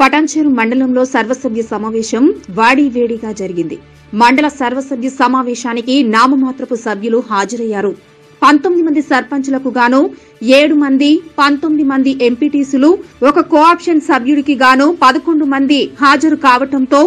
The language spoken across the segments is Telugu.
పటాన్చేరు మండలంలో సర్వసభ్య సమావేశం వాడివేడిగా జరిగింది. మండల సర్వసభ్య సమావేశానికి నామమాత్రపు సభ్యులు హాజరయ్యారు. పంతొమ్మిది మంది సర్పంచులకు గాను ఏడు మంది పంతొమ్మిది మంది ఎంపీటీసీలు ఒక కోఆప్షన్ సభ్యుడికి గాను పదకొండు మంది హాజరు కావటంతో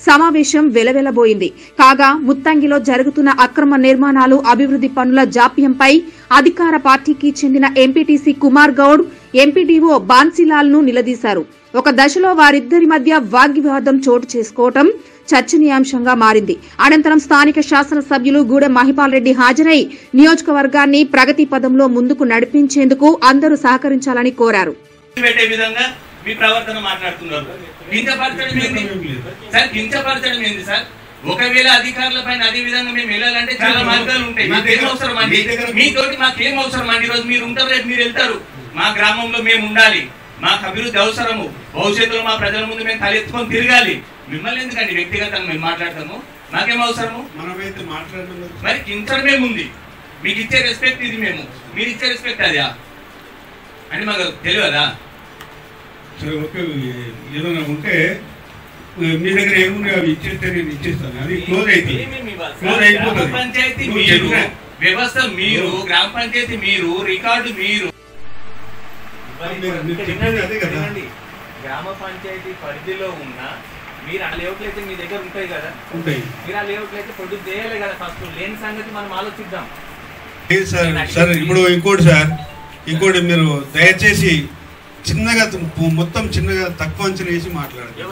సమావేశం వెలవెలబోయింది. కాగా ముత్తంగిలో జరుగుతున్న అక్రమ నిర్మాణాలు అభివృద్ది పనుల జాప్యంపై అధికార పార్టీకి చెందిన ఎంపీటీసీ కుమార్ గౌడ్ ఎంపీడీఓ బాన్సీలాల్ను నిలదీశారు. ఒక దశలో వారిద్దరి మధ్య వాగ్వివాదం చోటు చేసుకోవటం చర్చనీయాంశంగా మారింది. అనంతరం స్థానిక శాసనసభ్యులు గూడెం మహిపాల్ రెడ్డి హాజరై నియోజకవర్గాన్ని ప్రగతి పదంలో ముందుకు నడిపించేందుకు అందరూ సహకరించాలని కోరారు. మీ ప్రవర్తన మాట్లాడుతున్నారు. Sir sir? ఒకవేళ అధికారుల పైన అదే విధంగా మేము వెళ్ళాలంటే చాలా మార్గాలు ఉంటాయి. మాకేం అవసరం అండి? మీతోటి మాకేం అవసరం అండి? ఈరోజు మీరు ఉంటారు రేపు మీరు వెళ్తారు. మా గ్రామంలో మేము ఉండాలి. మాకు అభివృద్ధి అవసరము. భవిష్యత్తులో మా ప్రజల ముందు మేము తలెత్తుకొని తిరగాలి. మిమ్మల్ని ఎందుకండి వ్యక్తిగతంగా మేము మాట్లాడతాము? మాకేం అవసరము? మనమైతే మాట్లాడడం మరి కించడమే ఉంది మీకు ఇచ్చే రెస్పెక్ట్ ఇది మేము. మీరు ఇచ్చే రెస్పెక్ట్ అదా. అని మాకు తెలియదా? సరే ఓకే ఏదైనా ఉంటే మీ దగ్గర ఏముంది అవి ఇచ్చేస్తే నేను ఇచ్చేస్తాను. అది క్లోజ్ ఇవ్వాలి? క్లోజ్ అయిపోతుంది. పంచాయతీ మీరు వ్యవస్థ మీరు గ్రామ పంచాయతీ మీరు రికార్డు మీరు. గ్రామ పంచాయతీ పరిధిలో ఉన్న మీరు ఆ లేఅవుట్లు అయితే మీ దగ్గర ఉంటాయి కదా? ఉంటాయి. మీరు ఆ లేఅవుట్లు అయితే ప్రొడ్యూస్ చేయాలి కదా ఫస్ట్ లేని సంగతి మనం ఆలోచిద్దాం. లేదు సార్ సార్ ఇప్పుడు ఇంకోటి సార్ ఇంకోటి మీరు దయచేసి చిన్నగా మొత్తం చిన్నగా తక్కువ అంచనా వేసి మాట్లాడండి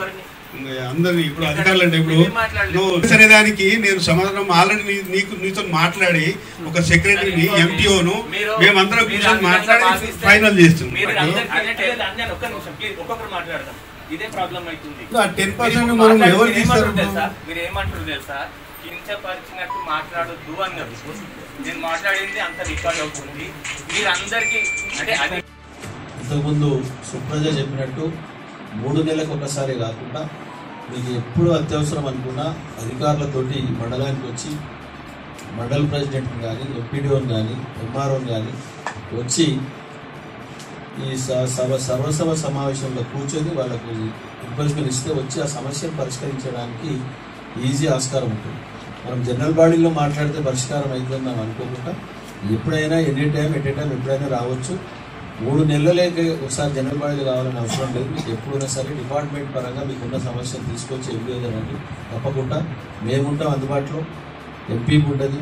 అందరినీ ఇప్పుడు అధికారులు అంటే ఇప్పుడు ఏం మాట్లాడలేదు. నువ్వు అనే దానికి నేను సమాధానం ఆల్రెడీ నీకు నీతో మాట్లాడి ఒక సెక్రటరీని ఎంపీఓను మేమందరం కూర్చొని మాట్లాడి ఫైనల్ చేస్తున్నాం. మీరు ఇప్పుడు అందరికీ అన్నట్టు లేదు, అందరినీ ఒక్క నిమిషం ప్లీజ్ ఒక్కొక్కరు మాట్లాడదాం. ఇదే ప్రాబ్లం అవుతుంది. ఆ 10% మీరు మనం ఎవరు మీరు తీస్తారు? మీరు ఏమంటారు తెలుసా? కించపరిచినట్టు మాట్లాడొద్దు అన్నారు. నేను మాట్లాడింది అంత రికార్డ్ అవుతుంది. మీరు అందరికి అంటే అది ఇంతకుముందు సుప్రజ చెప్పినట్టు మూడు నెలలకు ఒకసారి కాకుండా మీకు ఎప్పుడు అత్యవసరం అనుకున్నా అధికారులతోటి ఈ మండలానికి వచ్చి మండల ప్రెసిడెంట్ని కానీ ఎంపీడీఓని కానీ ఎంఆర్ఓని కానీ వచ్చి ఈ స- సభ సర్వసభ సమావేశంలో కూర్చొని వాళ్ళకు ఇన్ఫర్మేషన్ ఇస్తే వచ్చి ఆ సమస్యను పరిష్కరించడానికి ఈజీ ఆస్కారం ఉంటుంది. మనం జనరల్ బాడీలో మాట్లాడితే పరిష్కారం అవుతుందని మనం అనుకోకుండా ఎప్పుడైనా ఎనీ టైం ఎట్ టైం ఎప్పుడైనా రావచ్చు. మూడు నెలలకి ఒకసారి జనరల్ బాడీలు కావాలని అవసరం లేదు. ఎప్పుడైనా సరే డిపార్ట్మెంట్ పరంగా మీకున్న సమస్యను తీసుకొచ్చి ఎంపీదండి తప్పకుండా మేముంటాం అందుబాటులో. ఎంపీ ఉంటుంది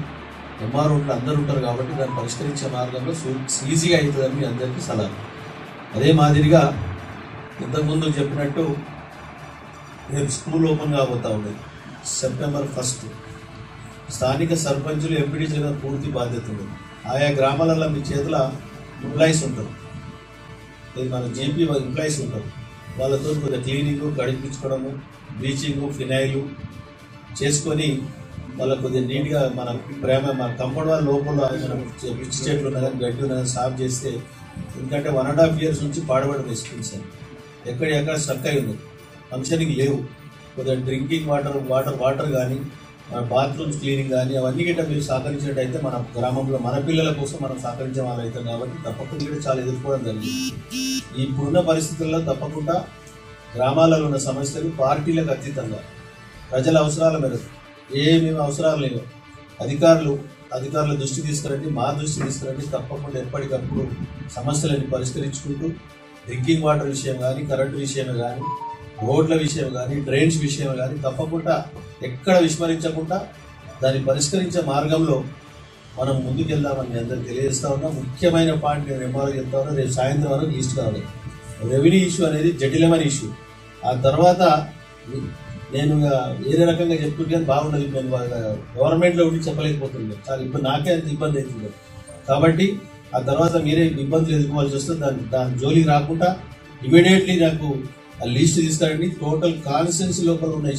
ఎంఆర్ ఉంటుంది అందరూ ఉంటారు కాబట్టి దాన్ని పరిష్కరించే మార్గంలో సూ- ఈజీగా అవుతుందని మీ అందరికీ సలహా. అదే మాదిరిగా ఇంతకుముందు చెప్పినట్టు రేపు స్కూల్ ఓపెన్ కాబోతా ఉండేది సెప్టెంబర్ ఫస్ట్. స్థానిక సర్పంచులు ఎంపీడీసీల పూర్తి బాధ్యత ఉంది. ఆయా గ్రామాలలో మీ చేతుల ఎంప్లాయీస్ ఉంటారు ఇది మన జేపీ ఎంప్లాయీస్ ఉంటారు. వాళ్ళతో కొద్దిగా క్లీనింగ్ గడిపించుకోవడము బ్లీచింగ్ ఫినాయిల్ చేసుకొని వాళ్ళకు కొద్దిగా నీట్గా మన ప్రేమ మన కంపౌండ్ వాళ్ళ లోపల మనం పిచ్చి చెట్లు ఉన్నదని గడ్డి ఉన్నదని సాఫ్ చేస్తే ఎందుకంటే వన్ అండ్ హాఫ్ ఇయర్స్ నుంచి పాడబడి వేసుకుంది సార్ ఎక్కడ ఎక్కడ స్టక్ అయి ఉంది. లేవు. కొద్దిగా డ్రింకింగ్ వాటర్ వాటర్ వాటర్ కానీ బాత్రూమ్స్ క్లీనింగ్ కానీ అవన్నీ గిట్ట మీరు సహకరించినట్టయితే మన గ్రామంలో మన పిల్లల కోసం మనం సహకరించే వాళ్ళు అవుతాం కాబట్టి తప్పకుండా కూడా చాలా ఎదుర్కోవడం జరిగింది. ఇప్పుడున్న పరిస్థితుల్లో తప్పకుండా గ్రామాలలో ఉన్న సమస్యలు పార్టీలకు అతీతంగా ప్రజల అవసరాల మేరకు ఏమేమి అవసరాలు లేవు అధికారులు అధికారుల దృష్టి తీసుకురండి మా దృష్టి తీసుకురండి తప్పకుండా ఎప్పటికప్పుడు సమస్యలను పరిష్కరించుకుంటూ డ్రింకింగ్ వాటర్ విషయం కానీ కరెంటు విషయమే కానీ రోడ్ల విషయం కానీ డ్రైన్స్ విషయం కానీ తప్పకుండా ఎక్కడ విస్మరించకుండా దాన్ని పరిష్కరించే మార్గంలో మనం ముందుకెళ్దామని మీ అందరికి తెలియజేస్తా ఉన్నా. ముఖ్యమైన పాయింట్ నేను ఎంఆర్ఓ చెప్తా ఉన్నా రేపు సాయంత్రం వరకు లిస్ట్ కావాలి. రెవెన్యూ ఇష్యూ అనేది జటిలమైన ఇష్యూ. ఆ తర్వాత నేను వేరే రకంగా చెప్పుకుంటే బాగుండదు. నేను గవర్నమెంట్లో ఉండి చెప్పలేకపోతుంది చాలా ఇబ్బంది నాకే అంత ఇబ్బంది అవుతుంది. కాబట్టి ఆ తర్వాత మీరే ఇబ్బందులు ఎదుర్కోవాల్సి వస్తే దాని దాని జోలికి రాకుండా ఇమీడియట్లీ నాకు ఆ లిస్ట్ తీసుకురండి టోటల్ కాన్సెన్స్ లోపల ఉన్న